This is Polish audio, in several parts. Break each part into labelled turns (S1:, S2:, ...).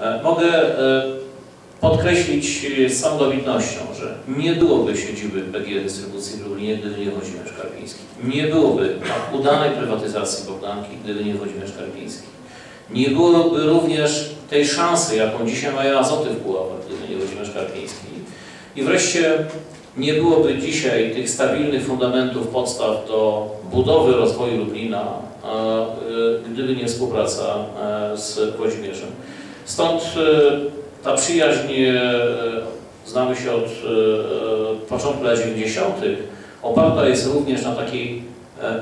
S1: E, Mogę e, podkreślić e, z całą dobitnością, że nie byłoby siedziby PGE Dystrybucji w Lublinie, gdyby nie Włodzimierz Karpiński. Nie byłoby tak udanej prywatyzacji Bogdanki, gdyby nie Włodzimierz Karpiński. Nie byłoby również tej szansy, jaką dzisiaj mają azoty w Puławach, gdyby nie Włodzimierz Karpiński. I wreszcie nie byłoby dzisiaj tych stabilnych fundamentów, podstaw do budowy rozwoju Lublina, e, e, gdyby nie współpraca e, z Włodzimierzem. Stąd e, ta przyjaźń, e, znamy się od e, początku lat 90., oparta jest również na takiej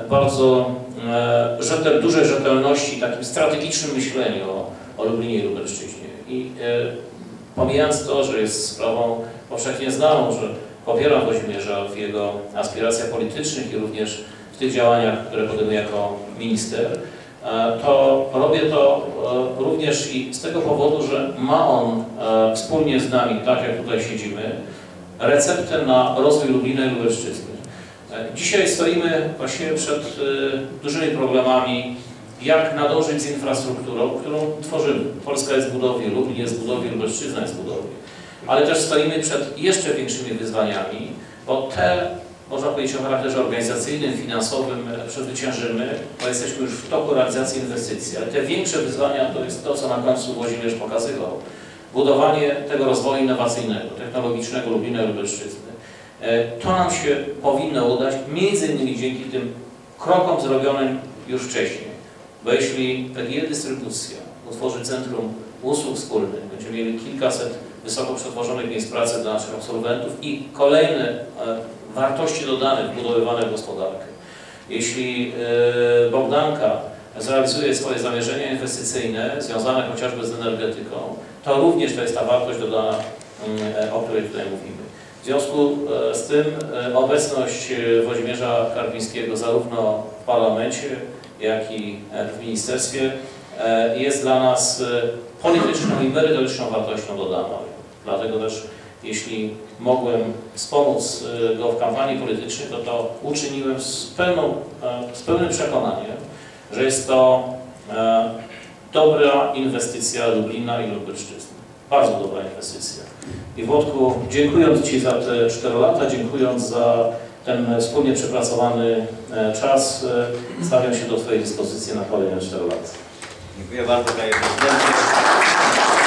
S1: bardzo rzetel, dużej rzetelności, takim strategicznym myśleniu o, o Lublinie i Lubelszczyźnie. I pomijając to, że jest sprawą powszechnie znaną, że popieram Włodzimierza w jego aspiracjach politycznych i również w tych działaniach, które podejmuje jako minister, to robię to również i z tego powodu, że ma on e, wspólnie z nami, tak jak tutaj siedzimy, receptę na rozwój Lublina i Lubelszczyzny. E, Dzisiaj stoimy właściwie przed e, dużymi problemami, jak nadążyć z infrastrukturą, którą tworzymy. Polska jest w budowie, Lublin jest w budowie, Lubelszczyzna jest w budowie. Ale też stoimy przed jeszcze większymi wyzwaniami, bo te, można powiedzieć o charakterze organizacyjnym, finansowym e, przezwyciężymy, bo jesteśmy już w toku realizacji inwestycji. Ale te większe wyzwania to jest to, co na końcu Włodzimierz pokazywał. Budowanie tego rozwoju innowacyjnego, technologicznego Lublina Lubelszczyzny. E, To nam się powinno udać, między innymi dzięki tym krokom zrobionym już wcześniej. Bo jeśli PGE Dystrybucja utworzy Centrum Usług Wspólnych, będziemy mieli kilkaset wysoko przetworzonych miejsc pracy dla naszych absolwentów i kolejne e, wartości dodane wbudowywane w gospodarkę. Jeśli e, Bogdanka zrealizuje swoje zamierzenia inwestycyjne związane chociażby z energetyką, to również to jest ta wartość dodana, mm, e, o której tutaj mówimy. W związku e, z tym obecność Włodzimierza Karpińskiego zarówno w parlamencie, jak i w ministerstwie jest dla nas polityczną i merytoryczną wartością dodaną. Dlatego też jeśli mogłem wspomóc e, go w kampanii politycznej, to to uczyniłem z, pełną, e, z pełnym przekonaniem, że jest to e, dobra inwestycja Lublina i Lubelszczyzny. Bardzo dobra inwestycja. I Włodku, dziękując Ci za te 4 lata, dziękując za ten wspólnie przepracowany e, czas, stawiam się do Twojej dyspozycji na kolejne 4 lata.
S2: Dziękuję bardzo, panie prezydencie.